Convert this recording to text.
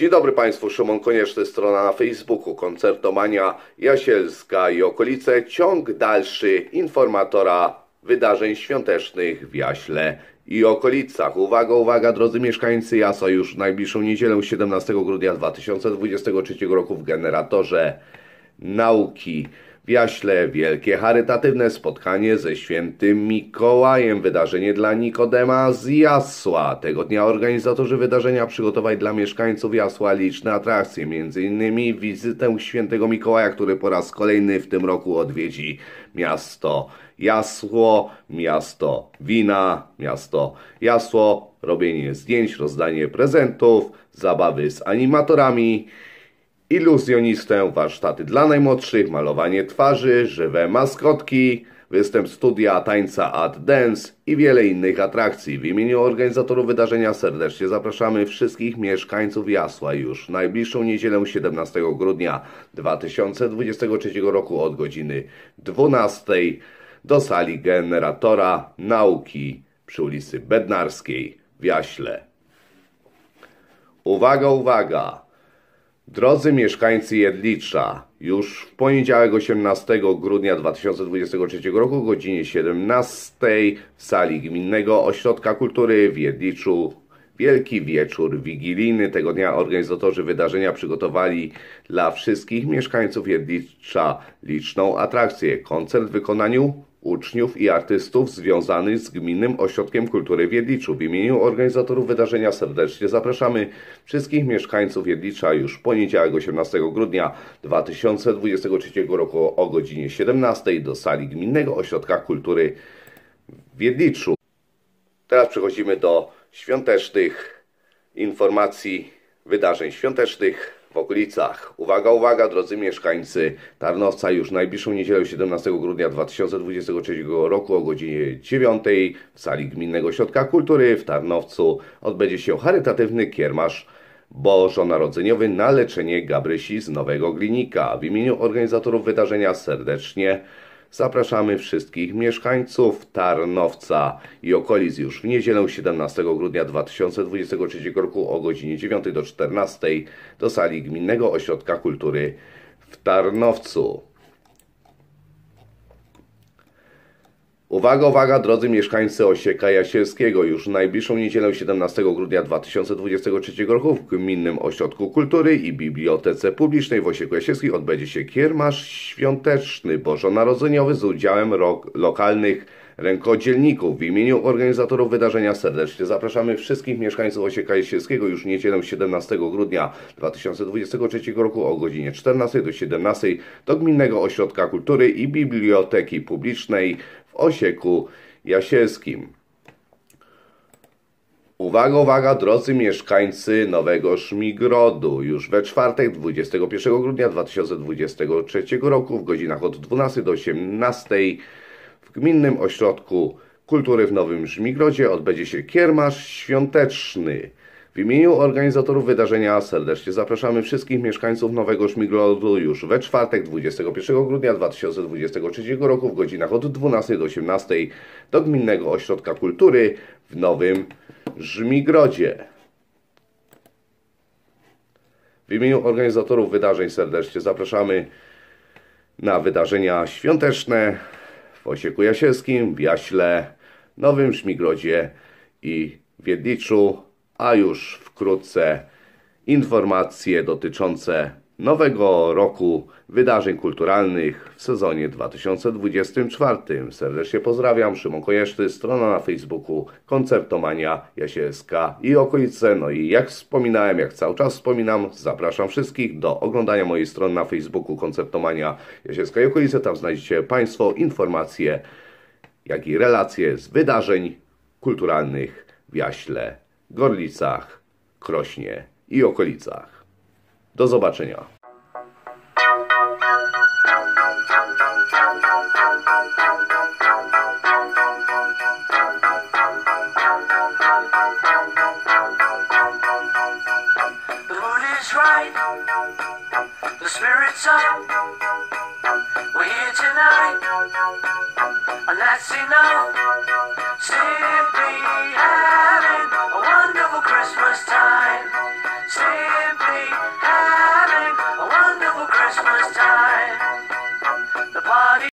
Dzień dobry Państwu, Szymon Konieczny, strona na Facebooku, Koncertomania Jasielska i okolice, ciąg dalszy informatora wydarzeń świątecznych w Jaśle i okolicach. Uwaga, uwaga, drodzy mieszkańcy Jasa, już w najbliższą niedzielę 17 grudnia 2023 roku w generatorze nauki w Jaśle wielkie charytatywne spotkanie ze świętym Mikołajem. Wydarzenie dla Nikodema z Jasła. Tego dnia organizatorzy wydarzenia przygotowali dla mieszkańców Jasła liczne atrakcje, m.in. wizytę świętego Mikołaja, który po raz kolejny w tym roku odwiedzi miasto Jasło, miasto wina, miasto Jasło, robienie zdjęć, rozdanie prezentów, zabawy z animatorami, iluzjonistę, warsztaty dla najmłodszych, malowanie twarzy, żywe maskotki, występ studia tańca Ad Dance i wiele innych atrakcji. W imieniu organizatorów wydarzenia serdecznie zapraszamy wszystkich mieszkańców Jasła już w najbliższą niedzielę 17 grudnia 2023 roku od godziny 12 do sali generatora nauki przy ulicy Bednarskiej w Jaśle. Uwaga, uwaga! Drodzy mieszkańcy Jedlicza, już w poniedziałek 18 grudnia 2023 roku o godzinie 17 w sali Gminnego Ośrodka Kultury w Jedliczu Wielki Wieczór Wigilijny. Tego dnia organizatorzy wydarzenia przygotowali dla wszystkich mieszkańców Jedlicza liczną atrakcję. Koncert w wykonaniu uczniów i artystów związanych z Gminnym Ośrodkiem Kultury w Jedliczu. W imieniu organizatorów wydarzenia serdecznie zapraszamy wszystkich mieszkańców Jedlicza już poniedziałek 18 grudnia 2023 roku o godzinie 17 do sali Gminnego Ośrodka Kultury w Jedliczu. Teraz przechodzimy do świątecznych informacji, wydarzeń świątecznych w okolicach. Uwaga, uwaga, drodzy mieszkańcy Tarnowca, już najbliższą niedzielę 17 grudnia 2023 roku o godzinie 9 w sali Gminnego Ośrodka Kultury w Tarnowcu odbędzie się charytatywny kiermasz bożonarodzeniowy na leczenie Gabrysi z Nowego Glinika. W imieniu organizatorów wydarzenia serdecznie Zapraszamy wszystkich mieszkańców Tarnowca i okolic już w niedzielę 17 grudnia 2023 roku o godzinie 9 do 14 do sali Gminnego Ośrodka Kultury w Tarnowcu. Uwaga, uwaga, drodzy mieszkańcy Osieka Jasielskiego. Już w najbliższą niedzielę 17 grudnia 2023 roku w Gminnym Ośrodku Kultury i Bibliotece Publicznej w Osieku Jasielskim odbędzie się kiermasz świąteczny bożonarodzeniowy z udziałem lokalnych rękodzielników. W imieniu organizatorów wydarzenia serdecznie zapraszamy wszystkich mieszkańców Osieka Jasielskiego już niedzielę 17 grudnia 2023 roku o godzinie 14 do 17 do Gminnego Ośrodka Kultury i Biblioteki Publicznej w Osieku Jasielskim. Uwaga, uwaga, drodzy mieszkańcy Nowego Szmigrodu. Już we czwartek, 21 grudnia 2023 roku w godzinach od 12 do 18 w Gminnym Ośrodku Kultury w Nowym Żmigrodzie odbędzie się kiermasz świąteczny. W imieniu organizatorów wydarzenia serdecznie zapraszamy wszystkich mieszkańców Nowego Szmigrodu już we czwartek 21 grudnia 2023 roku w godzinach od 12 do 18 do Gminnego Ośrodka Kultury w Nowym Żmigrodzie. W imieniu organizatorów wydarzeń serdecznie zapraszamy na wydarzenia świąteczne w Osieku Jasielskim, w Jaśle, Nowym Szmigrodzie i Wiedliczu a już wkrótce informacje dotyczące nowego roku wydarzeń kulturalnych w sezonie 2024. Serdecznie pozdrawiam, Szymon Kojeszty, strona na Facebooku Koncertomania Jasielska i okolice. No i jak wspominałem, jak cały czas wspominam, zapraszam wszystkich do oglądania mojej strony na Facebooku Koncertomania Jasielska i okolice. Tam znajdziecie Państwo informacje, jak i relacje z wydarzeń kulturalnych w Jaśle Gorlicach, Krośnie i okolicach. Do zobaczenia. The spirit's up. We're here tonight, and that's enough.